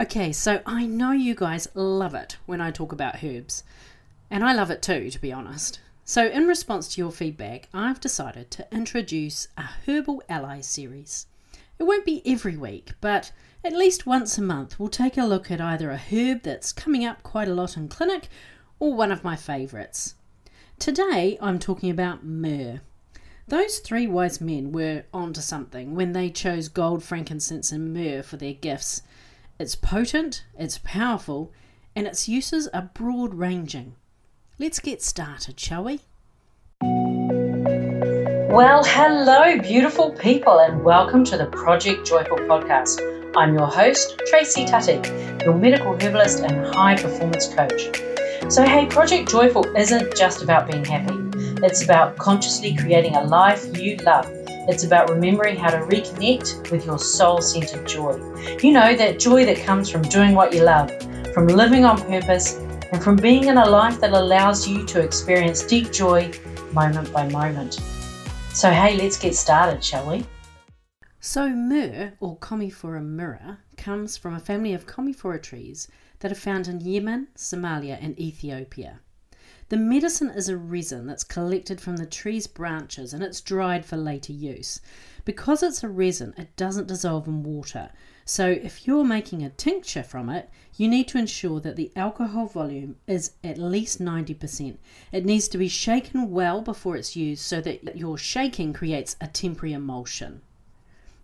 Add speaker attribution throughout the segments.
Speaker 1: Okay, so I know you guys love it when I talk about herbs, and I love it too, to be honest. So, in response to your feedback, I've decided to introduce a Herbal Ally series. It won't be every week, but at least once a month, we'll take a look at either a herb that's coming up quite a lot in clinic or one of my favourites. Today, I'm talking about myrrh. Those three wise men were onto something when they chose gold, frankincense, and myrrh for their gifts. It's potent, it's powerful, and its uses are broad ranging. Let's get started, shall we?
Speaker 2: Well, hello, beautiful people, and welcome to the Project Joyful podcast. I'm your host, Tracy Tutty, your medical herbalist and high performance coach. So, hey, Project Joyful isn't just about being happy, it's about consciously creating a life you love it's about remembering how to reconnect with your soul centered joy. You know, that joy that comes from doing what you love, from living on purpose, and from being in a life that allows you to experience deep joy moment by moment. So, hey, let's get started, shall we?
Speaker 1: So, myrrh, or Commiphora myrrha, comes from a family of Commiphora trees that are found in Yemen, Somalia, and Ethiopia. The medicine is a resin that's collected from the tree's branches and it's dried for later use. Because it's a resin, it doesn't dissolve in water. So if you're making a tincture from it, you need to ensure that the alcohol volume is at least 90%. It needs to be shaken well before it's used so that your shaking creates a temporary emulsion.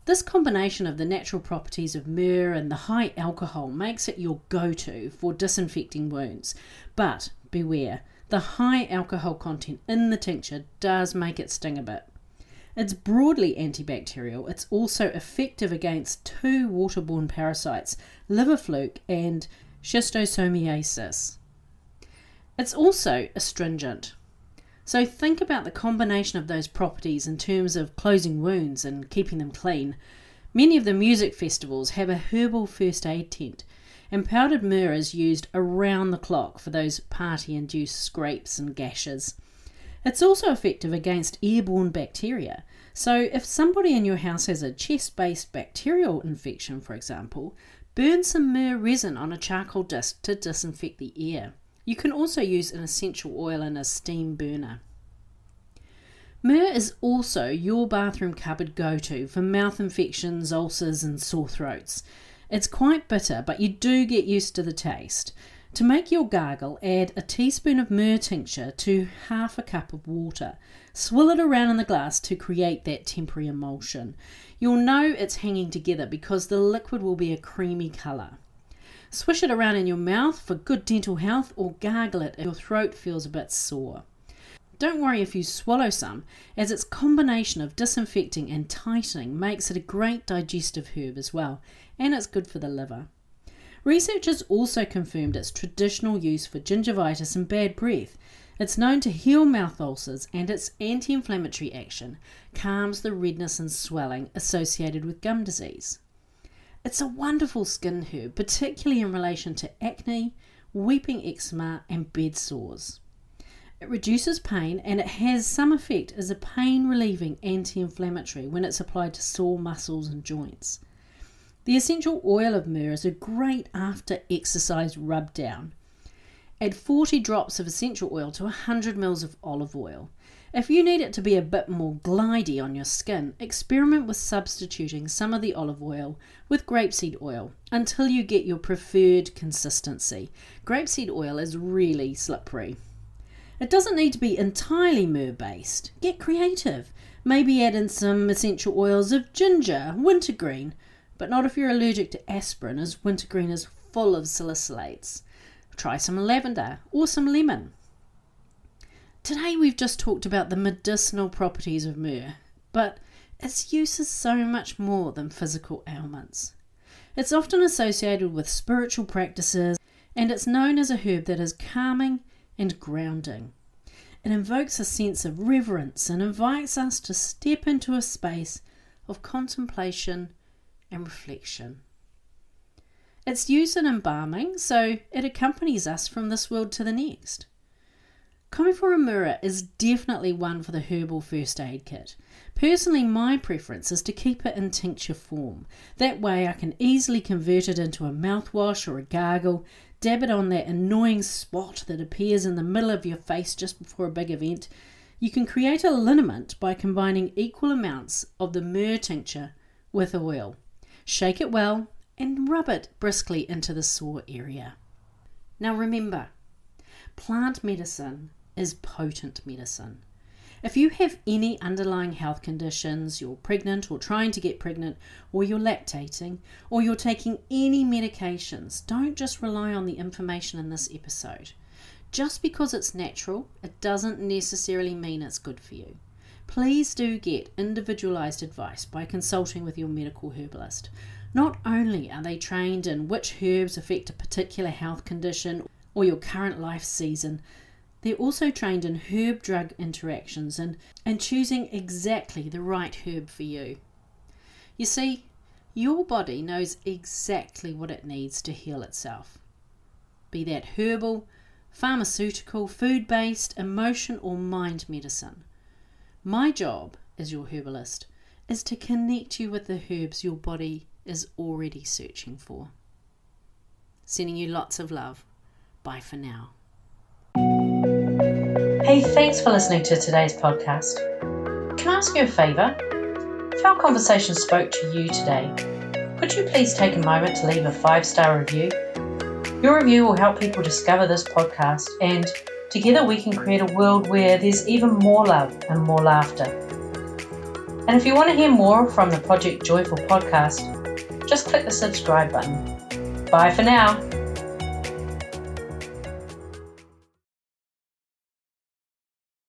Speaker 1: This combination of the natural properties of myrrh and the high alcohol makes it your go to for disinfecting wounds. But beware, the high alcohol content in the tincture does make it sting a bit. It's broadly antibacterial. It's also effective against two waterborne parasites, liver fluke and schistosomiasis. It's also astringent. So think about the combination of those properties in terms of closing wounds and keeping them clean. Many of the music festivals have a herbal first aid tent and powdered myrrh is used around the clock for those party induced scrapes and gashes. It's also effective against airborne bacteria. So, if somebody in your house has a chest based bacterial infection, for example, burn some myrrh resin on a charcoal disc to disinfect the air. You can also use an essential oil in a steam burner. Myrrh is also your bathroom cupboard go to for mouth infections, ulcers, and sore throats. It's quite bitter, but you do get used to the taste. To make your gargle, add a teaspoon of myrrh tincture to half a cup of water. Swill it around in the glass to create that temporary emulsion. You'll know it's hanging together because the liquid will be a creamy colour. Swish it around in your mouth for good dental health or gargle it if your throat feels a bit sore. Don't worry if you swallow some, as its combination of disinfecting and tightening makes it a great digestive herb as well, and it's good for the liver. Researchers also confirmed its traditional use for gingivitis and bad breath. It's known to heal mouth ulcers, and its anti inflammatory action calms the redness and swelling associated with gum disease. It's a wonderful skin herb, particularly in relation to acne, weeping eczema, and bed sores. It reduces pain and it has some effect as a pain relieving anti inflammatory when it's applied to sore muscles and joints. The essential oil of myrrh is a great after exercise rub down. Add 40 drops of essential oil to 100 ml of olive oil. If you need it to be a bit more glidey on your skin, experiment with substituting some of the olive oil with grapeseed oil until you get your preferred consistency. Grapeseed oil is really slippery. It doesn't need to be entirely myrrh based. Get creative. Maybe add in some essential oils of ginger, wintergreen, but not if you're allergic to aspirin, as wintergreen is full of salicylates. Try some lavender or some lemon. Today we've just talked about the medicinal properties of myrrh, but its use is so much more than physical ailments. It's often associated with spiritual practices, and it's known as a herb that is calming and grounding. It invokes a sense of reverence and invites us to step into a space of contemplation and reflection. It's used in embalming, so it accompanies us from this world to the next. Myrrha is definitely one for the herbal first aid kit. Personally, my preference is to keep it in tincture form. That way, I can easily convert it into a mouthwash or a gargle, dab it on that annoying spot that appears in the middle of your face just before a big event. You can create a liniment by combining equal amounts of the myrrh tincture with oil. Shake it well and rub it briskly into the sore area. Now remember, plant medicine is potent medicine. If you have any underlying health conditions, you're pregnant or trying to get pregnant, or you're lactating, or you're taking any medications, don't just rely on the information in this episode. Just because it's natural, it doesn't necessarily mean it's good for you. Please do get individualized advice by consulting with your medical herbalist. Not only are they trained in which herbs affect a particular health condition or your current life season, they're also trained in herb drug interactions and, and choosing exactly the right herb for you. You see, your body knows exactly what it needs to heal itself. Be that herbal, pharmaceutical, food based, emotion, or mind medicine. My job as your herbalist is to connect you with the herbs your body is already searching for. Sending you lots of love. Bye for now.
Speaker 2: Hey, thanks for listening to today's podcast. Can I ask you a favour? If our conversation spoke to you today, could you please take a moment to leave a five star review? Your review will help people discover this podcast, and together we can create a world where there's even more love and more laughter. And if you want to hear more from the Project Joyful podcast, just click the subscribe button. Bye for now.